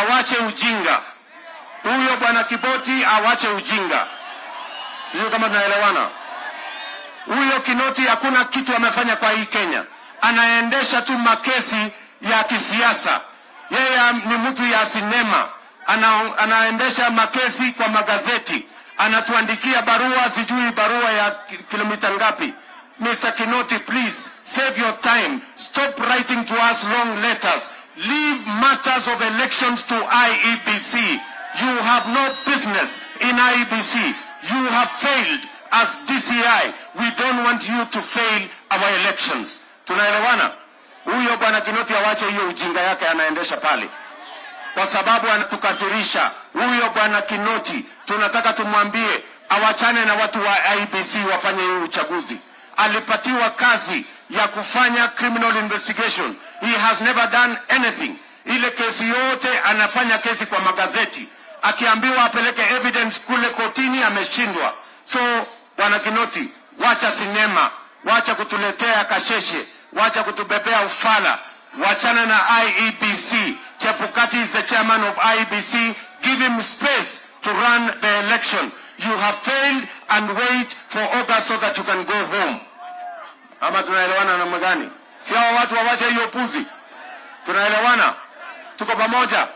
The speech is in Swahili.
awache ujinga. Huyo bwana Kiboti awache ujinga. Sijui kama tunaelewana. Huyo Kinoti hakuna kitu amefanya kwa hii Kenya, anaendesha tu makesi ya kisiasa. Yeye ni mtu ya sinema, ana, anaendesha makesi kwa magazeti, anatuandikia barua, sijui barua ya kilomita ngapi. Mr. Kinoti, please save your time. Stop writing to us long letters. Leave matters of elections to IEBC. You have no business in IEBC. You have failed as DCI. We don't want you to fail our elections. Tunaelewana? Huyo bwana Kinoti awache hiyo ujinga yake anaendesha pale kwa sababu anatukasirisha. Huyo bwana Kinoti tunataka tumwambie awachane na watu wa IBC wafanye hii uchaguzi. Alipatiwa kazi ya kufanya criminal investigation. He has never done anything. Ile kesi yote anafanya kesi kwa magazeti, akiambiwa apeleke evidence kule kotini ameshindwa. So bwana Kinoti, wacha sinema, wacha kutuletea kasheshe, wacha kutubebea ufala, wachana na IEBC. Chepukati is the chairman of IEBC. Give him space to run the election. You have failed and wait for August so that you can go home. Ama tunaelewana namna gani? Si hao watu wawache hiyo puzi? Tunaelewana? Tuko pamoja?